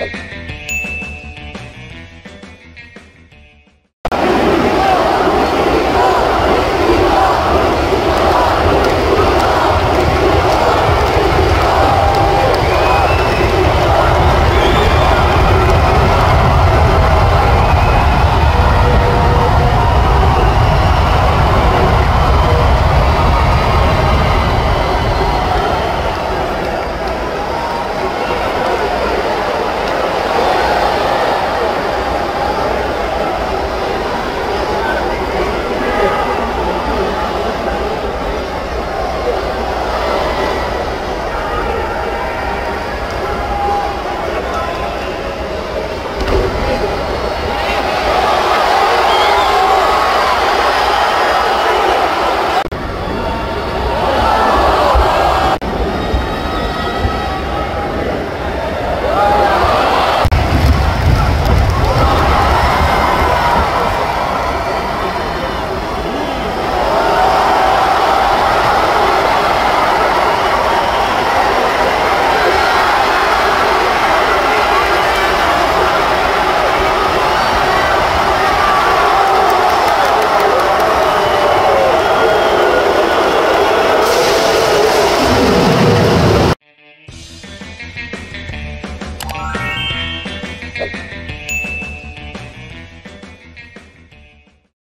Take care. Take care.